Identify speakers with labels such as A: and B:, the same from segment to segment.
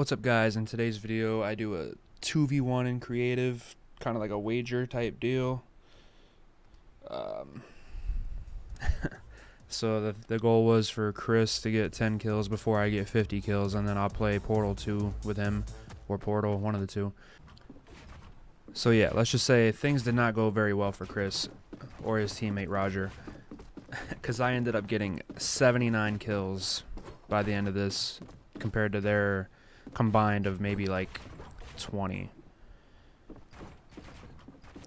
A: What's up guys, in today's video I do a 2v1 in creative, kind of like a wager type deal. Um, so the, the goal was for Chris to get 10 kills before I get 50 kills and then I'll play Portal 2 with him, or Portal, one of the two. So yeah, let's just say things did not go very well for Chris or his teammate Roger. Because I ended up getting 79 kills by the end of this compared to their combined of maybe like 20.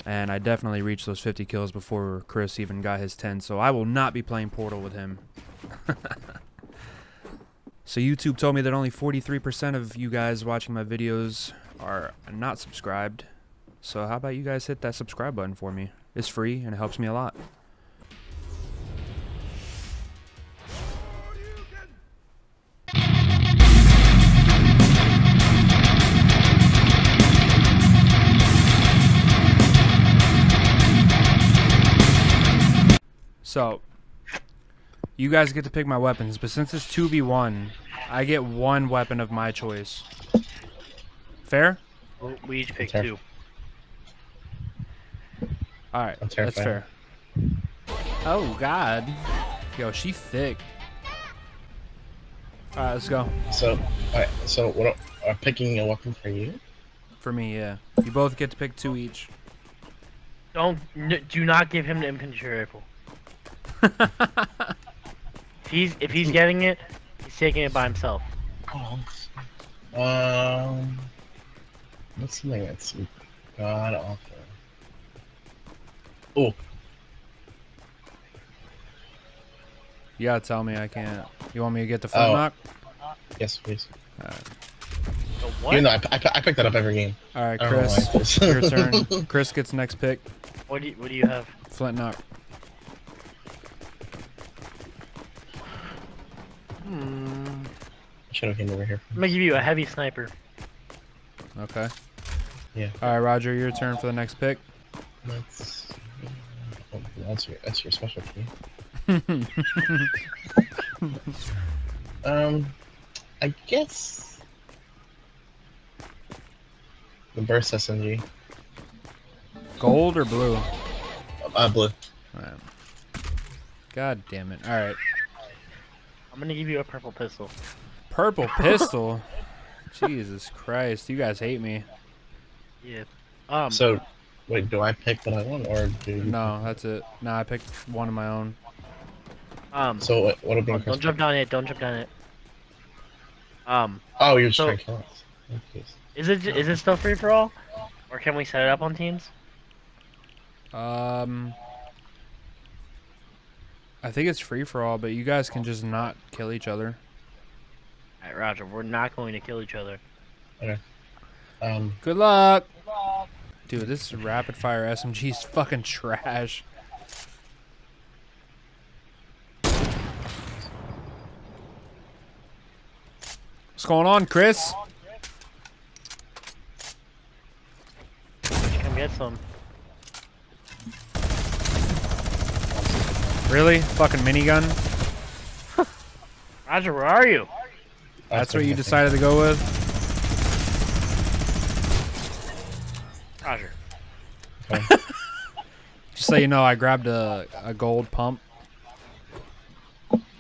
A: And I definitely reached those 50 kills before Chris even got his 10, so I will not be playing Portal with him. so YouTube told me that only 43% of you guys watching my videos are not subscribed. So how about you guys hit that subscribe button for me? It's free and it helps me a lot. So, you guys get to pick my weapons, but since it's 2v1, I get one weapon of my choice. Fair?
B: We each pick two.
A: Alright,
C: That's
A: that's
C: fair.
A: fair. Oh, God. Yo, she thick. Alright, let's go.
C: So, alright, so what? I'm picking a weapon for you.
A: For me, yeah. You both get to pick two each.
B: Don't n- do not give him the infantry rifle. If he's if he's getting it, he's taking it by himself.
C: Um, what's something that's god awful? Oh,
A: You gotta tell me I can't. You want me to get the
C: Oh.
A: flint knock?
C: yes, please.
B: So what?
C: Even though I, I, I pick that up every game.
A: Alright,
C: I don't know
A: Chris.
C: why it is.
A: your turn. Chris gets next pick.
B: What do you, what do you have?
A: Flint knock.
B: Hmm.
C: Should have came over here.
B: I'm gonna give you a heavy sniper.
A: Okay.
C: Yeah.
A: Alright, Roger, your turn for the next pick.
C: That's, oh, that's your that's your specialty. Um, I guess the burst SMG.
A: Gold or blue?
C: Uh, blue.
A: Alright. God damn it. Alright.
B: I'm gonna give you a purple pistol.
A: Purple pistol. Jesus Christ. You guys hate me.
B: Yeah. Um.
C: So, wait, do I pick what I want, or do you?
A: No, that's it. No, I picked one of my own.
B: um.
C: So what? What would be?
B: don't, don't jump down it. Don't jump down it. Um.
C: Oh, you're just
B: so-
C: trying to kill us. Okay.
B: Is it is it still free for all, or can we set it up on teams?
A: Um I think it's free for all, but you guys can just not kill each other.
B: Alright, Roger. We're not going to kill each other.
C: Um,
A: Good luck. Dude, this rapid fire SMG is fucking trash. What's going on, Chris?
B: Come get some.
A: Really? Fucking minigun?
B: Roger, where are you?
A: That's what you decided to go with?
B: Roger. Okay.
A: Just so you know, I grabbed a, a gold pump.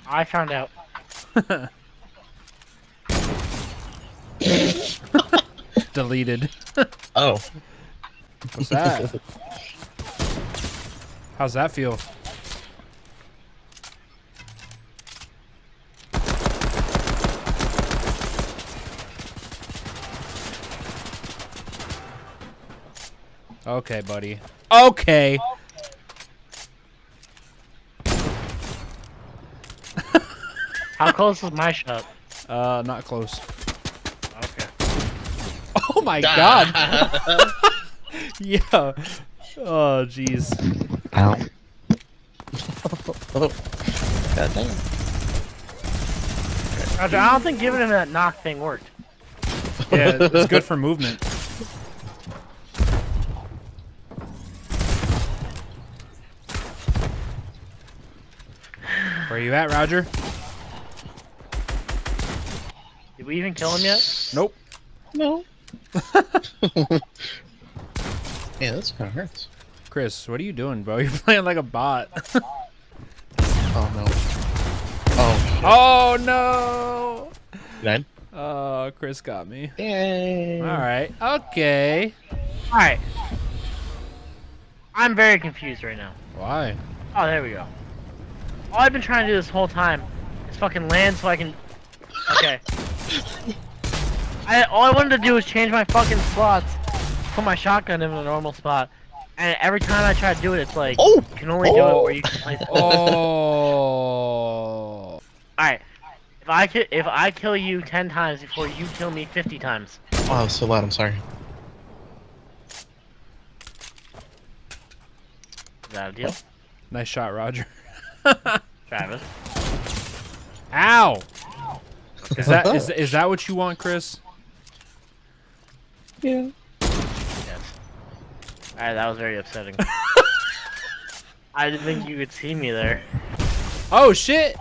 B: I found out.
A: Deleted.
C: Oh,
A: What's that? How's that feel? Okay, buddy. Okay.
B: How close is my shot?
A: Uh, not close.
B: Okay.
A: Oh my god. yeah. Oh, jeez.
C: Ow. God damn.
B: Roger, I don't think giving him that knock thing worked.
A: Yeah, it's good for movement. Where you at, Roger?
B: Did we even kill him yet?
A: Nope.
C: No. yeah, this kind of hurts.
A: Chris, what are you doing, bro? You're playing like a bot.
C: Oh no. Oh.
A: oh no!
C: Shit. Nine.
A: Oh, Chris got me.
C: Yay.
A: All right. Okay.
B: Alright. I'm very confused right now.
A: Why?
B: Oh, there we go. All I've been trying to do this whole time is fucking land so I can. Okay. I all I wanted to do was change my fucking slots, put my shotgun in a normal spot, and every time I try to do it, it's like
C: Oh.
B: you can only do it
A: Oh.
B: where you can place.
A: Oh. oh.
B: All right. If I ki- if I kill you ten times before you kill me fifty times,
C: Oh, that was so loud. I'm sorry.
B: is that a deal,
A: nice shot, Roger.
B: Travis?
A: Ow! Is that is is that what you want, Chris?
C: Yeah.
B: Yes. Alright, that was very upsetting. I didn't think you could see me there.
A: Oh shit!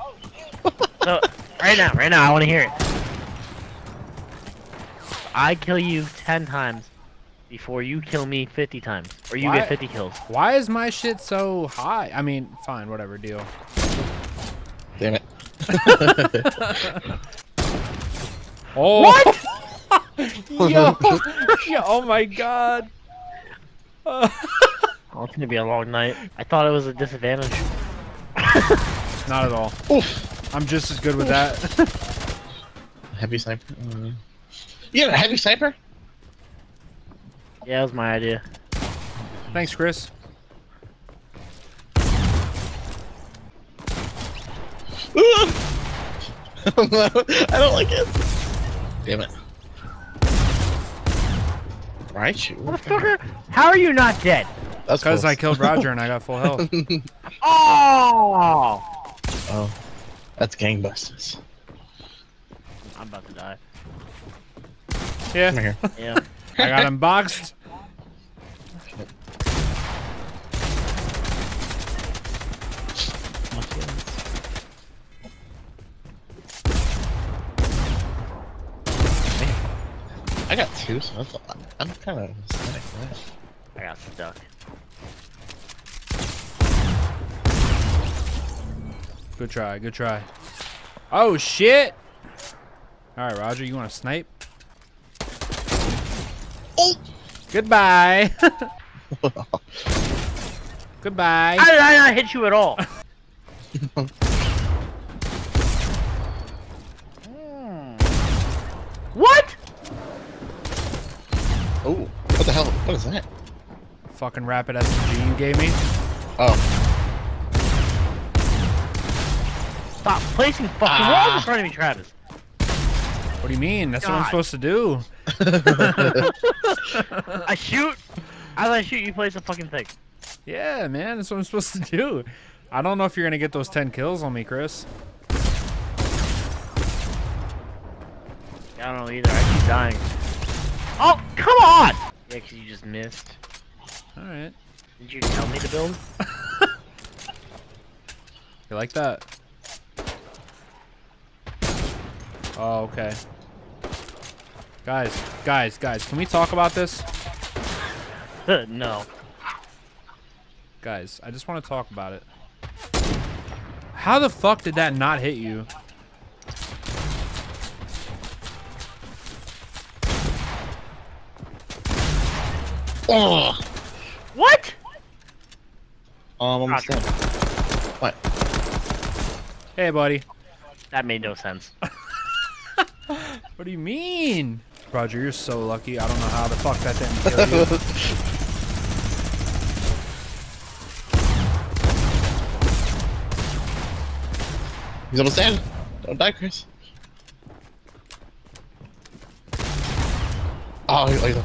B: So, right now, right now, I want to hear it. I kill you 10 times before you kill me 50 times. Or you
A: Why-
B: get 50 kills.
A: Why is my shit so high? I mean, fine, whatever, deal.
C: Damn it.
A: Oh.
B: What?
A: Yo, yo, oh my god. Uh,
B: Oh, it's gonna be a long night. I thought it was a disadvantage.
A: not at all.
C: Oof.
A: I'm just as good with that.
C: Heavy sniper. Uh, you got a heavy sniper?
B: Yeah, that was my idea.
A: Thanks, Chris.
C: I don't like it. Damn it. Right, you.
B: Motherfucker, how are you not dead?
C: That's
A: Because I killed Roger and I got full health.
B: Oh!
C: oh, that's gangbusters.
B: I'm about to die.
C: Come
A: Yeah,
C: here.
B: Yeah.
A: I got him boxed.
C: I got two, so that's a lot. I'm kind of ecstatic for that.
B: I got stuck.
A: Good try, good try. Oh shit! Alright, Roger, you want to snipe?
C: Oh!
A: Goodbye! Goodbye!
B: How did I not hit you at all? What?
C: Oh, what the hell? What is that?
A: Fucking rapid SMG you gave me.
C: Oh,
B: Stop placing fucking
C: Ah.
B: walls in front of me, Travis.
A: What do you mean? That's what I'm supposed to do.
B: I shoot. As I shoot, you place a fucking thing.
A: Yeah, man, that's what I'm supposed to do. I don't know if you're gonna get those 10 kills on me, Chris.
B: I don't know either. I keep dying. Oh, come on! Yeah, 'cause you just missed.
A: Alright.
B: Did you tell me to build?
A: You like that? Oh, okay. Guys, guys, guys, can we talk about this?
B: no.
A: Guys, I just want to talk about it. How the fuck did that not hit you?
C: oh.
B: What?
C: Um, I'm
B: Roger.
C: stuck. What?
A: Hey, buddy.
B: That made no sense.
A: What do you mean? Roger, you're so lucky. I don't know how the fuck that didn't kill you.
C: He's almost dead. Don't die, Chris. Oh, he- oh,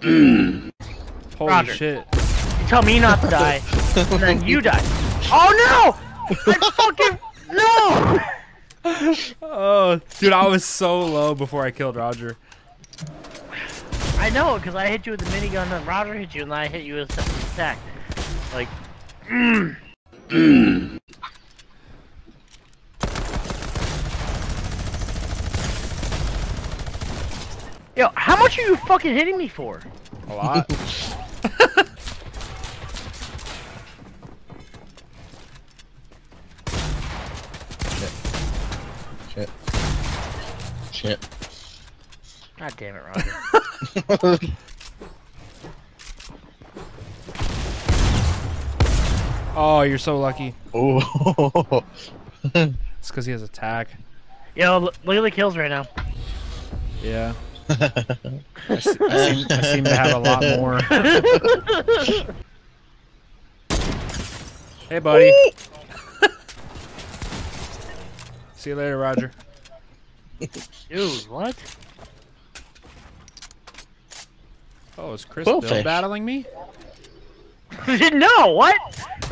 C: he's
A: Holy
B: Roger.
A: shit.
B: You tell me not to die, and then you die. Oh no! I fucking no!
A: Oh, dude, I was so low before I killed Roger.
B: I know, because I hit you with the minigun, then Roger hit you, and then I hit you with the attack. Like, Yo, how much are you fucking hitting me for?
A: A lot.
C: Shit.
B: God damn it, Roger.
A: oh, you're so lucky.
C: oh.
A: It's because he has attack.
B: Yo, l- look at the kills right now.
A: Yeah. I, I seem, I seem to have a lot more. hey, buddy. See you later, Roger.
B: Dude, what?
A: Oh, is Chris
C: Quillfish.
A: Bill battling me?
B: no, what?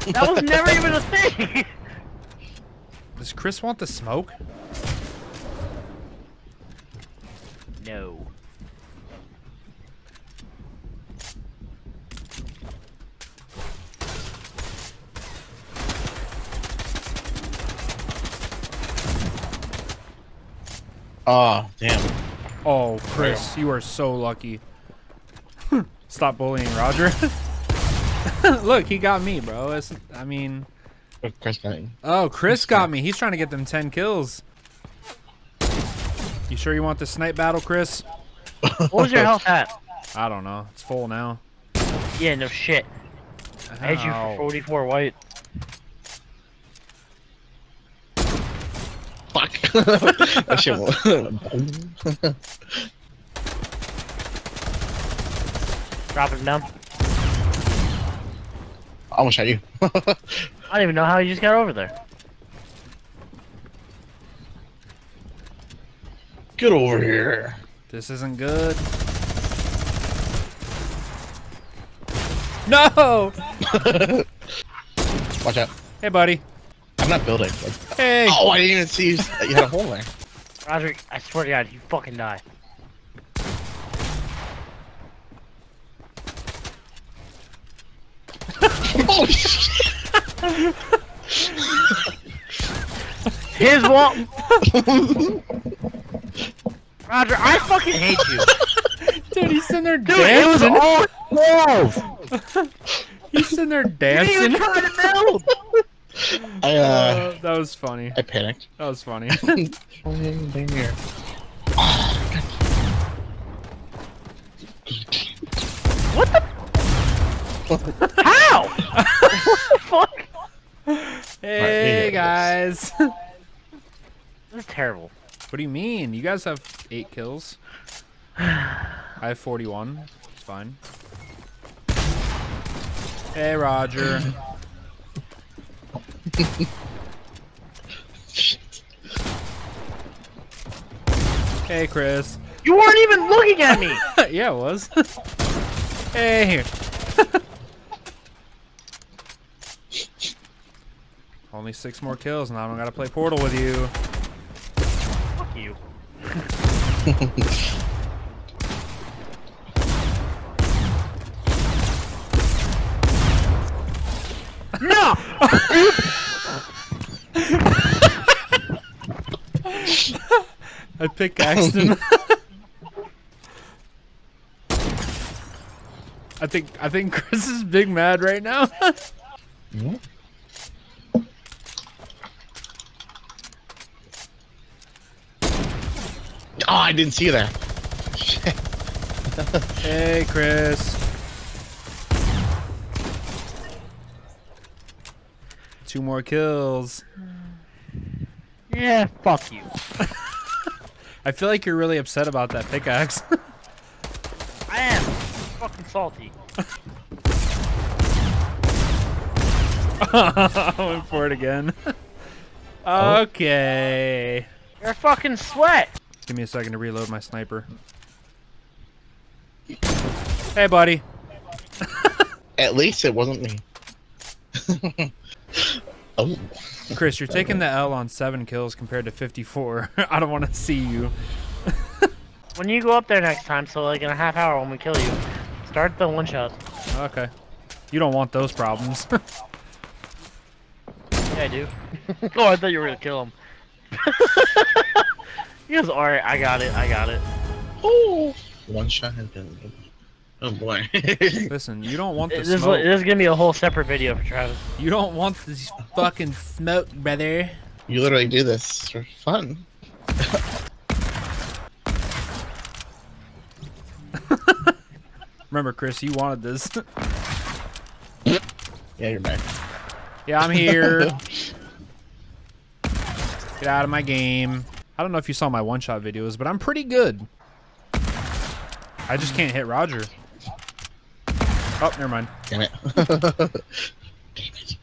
B: That was never even a thing.
A: Does Chris want the smoke?
B: No.
C: Oh, damn.
A: Oh, Chris, you are so lucky. Stop bullying Roger. Look, he got me, bro. It's, I mean,
C: Oh, Chris got you.
A: oh, Chris got me. He's trying to get them 10 kills. You sure you want the snipe battle, Chris?
B: What was your health at?
A: I don't know. It's full now.
B: Yeah, no shit. I had you for 44 white.
C: Fuck. that.
B: Drop him down.
C: I almost shot you.
B: I don't even know how you just got over there.
C: Get over here.
A: This isn't good. No!
C: Watch out.
A: Hey, buddy.
C: I'm not building. Like,
A: Hey.
C: oh, I didn't even see you, you had a hole there.
B: Roger, I swear to God, you fucking die.
C: oh, shit.
B: His wall. Roger, I fucking hate you.
A: Dude, he's sitting there
B: Dude, it was
A: dancing.
B: all walls.
A: He's sitting there
B: You didn't even
A: dancing.
B: try to build.
C: I, uh,
A: Uh, that was funny.
C: I panicked.
A: That was funny.
C: Down here.
B: What the? How? what the fuck?
A: hey,
C: Right,
A: guys.
B: This is terrible.
A: What do you mean? You guys have eight kills. I have 41. It's fine. Hey, Roger. Hey, Chris.
B: You weren't even looking at me.
A: yeah, it was. hey, here. Only six more kills, and I don't gotta play Portal with you.
B: Fuck you. no.
A: I pickaxed him. I think I think Chris is big mad right now.
C: Oh, I didn't see that.
A: Hey, Chris. Two more kills.
B: Yeah, fuck you.
A: I feel like you're really upset about that pickaxe.
B: I am fucking salty.
A: I went for it again. Oh. okay.
B: You're fucking sweat.
A: Give me a second to reload my sniper. Hey, buddy.
C: At least it wasn't me. oh.
A: Chris, you're taking the L on seven kills compared to 54. I don't want to see you.
B: When you go up there next time, so like in a half hour when we kill you, start the one shot.
A: Okay. You don't want those problems.
B: Yeah, I do. oh, I thought you were gonna kill him. he goes, alright, I got it, I got it.
C: Oh. one shot has been. Oh boy.
A: Listen, you don't want the
B: This is, this is gonna be a whole separate video for Travis.
A: You don't want this fucking smoke, brother.
C: you literally do this for fun.
A: Remember, Chris, you wanted this.
C: Yeah, you're back.
A: yeah, I'm here. Get out of my game. I don't know if you saw my one-shot videos, but I'm pretty good. I just can't hit Roger. Oh, never mind.
C: Damn it. Damn it.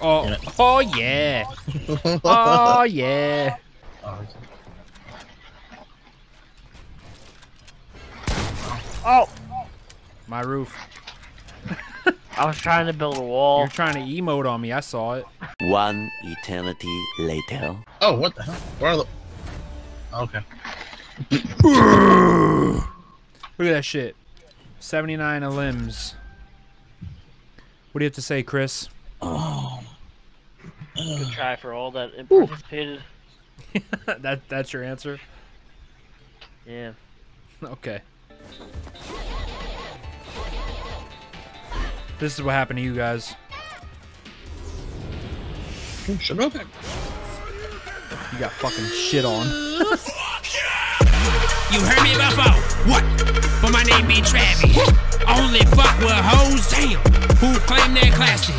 A: Oh,
C: Damn it.
A: oh yeah. Oh yeah.
C: Oh.
B: Oh,
A: My roof.
B: I was trying to build a wall.
A: You're trying to emote on me. I saw it.
D: One eternity later.
C: oh, what the hell? Where are the? Okay.
A: Look at that shit. 79 of limbs. What do you have to say, Chris?
C: Oh.
B: Good try for all that participated.
A: that that's your answer.
B: Yeah.
A: Okay. This is what happened to you guys.
C: Shut up.
A: You got fucking shit on.
E: You heard me before. What? But my name be Travis. Only fuck with hoes, damn. Who claim that classy?